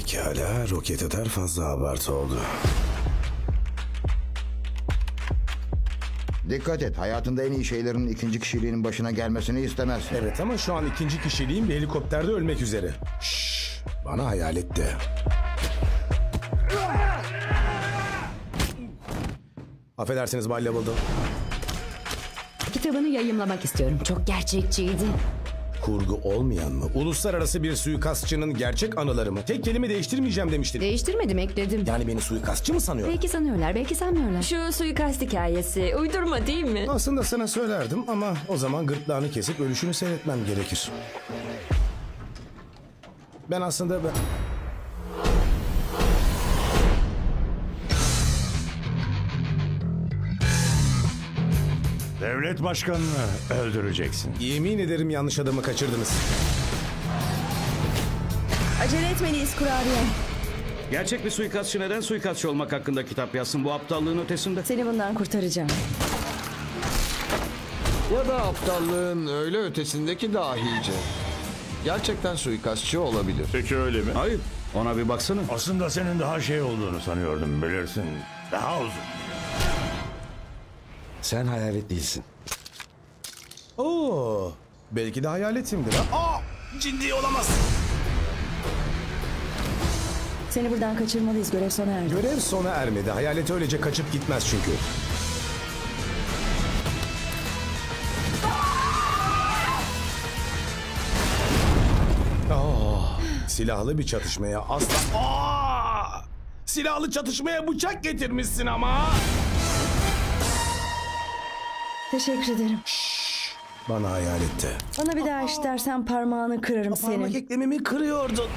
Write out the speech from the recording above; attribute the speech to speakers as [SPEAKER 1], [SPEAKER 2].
[SPEAKER 1] Pekala, roket atar fazla abartı oldu.
[SPEAKER 2] Dikkat et, hayatında en iyi şeylerin ikinci kişiliğinin başına gelmesini istemez.
[SPEAKER 1] Evet ama şu an ikinci kişiliğim bir helikopterde ölmek üzere. Şşş, bana hayalet de. Affedersiniz Bay Level'dan.
[SPEAKER 3] Kitabını yayımlamak istiyorum. Çok gerçekçiydi.
[SPEAKER 1] Kurgu olmayan mı? Uluslararası bir suikastçının gerçek anıları mı? Tek kelime değiştirmeyeceğim demiştin.
[SPEAKER 3] Değiştirmedim, ekledim.
[SPEAKER 1] yani beni suikastçı mı sanıyor?
[SPEAKER 3] Belki sanıyorlar, belki sanmıyorlar.
[SPEAKER 4] Şu suikast hikayesi uydurma değil mi?
[SPEAKER 1] Aslında sana söylerdim ama o zaman gırtlağını kesip ölüşünü seyretmem gerekir. Ben aslında... Ben...
[SPEAKER 5] Devlet başkanını öldüreceksin.
[SPEAKER 1] Yemin ederim yanlış adamı kaçırdınız.
[SPEAKER 6] Acele etmeliyiz kurabiye.
[SPEAKER 7] Gerçek bir suikastçı neden suikastçı olmak hakkında kitap yazsın bu aptallığın ötesinde?
[SPEAKER 6] Seni bundan kurtaracağım.
[SPEAKER 8] Ya da aptallığın öyle ötesindeki dahice. Gerçekten suikastçı olabilir.
[SPEAKER 5] Peki öyle mi?
[SPEAKER 7] Hayır ona bir baksana.
[SPEAKER 5] Aslında senin daha şey olduğunu sanıyordum bilirsin. Daha uzun.
[SPEAKER 9] Sen hayalet değilsin.
[SPEAKER 1] Oo, belki de hayaletimdir ha. Aa, ciddi olamaz.
[SPEAKER 6] Seni buradan kaçırmalıyız. Görev sona erdi.
[SPEAKER 1] Görev sona ermedi. Hayalet öylece kaçıp gitmez çünkü. Oh, silahlı bir çatışmaya asla... Aa! Silahlı çatışmaya bıçak getirmişsin ama.
[SPEAKER 6] Teşekkür ederim.
[SPEAKER 1] Bana hayalette.
[SPEAKER 6] Bana bir daha iş dersen parmağını kırarım
[SPEAKER 1] Parmak
[SPEAKER 6] senin.
[SPEAKER 1] eklemimi kırıyordun.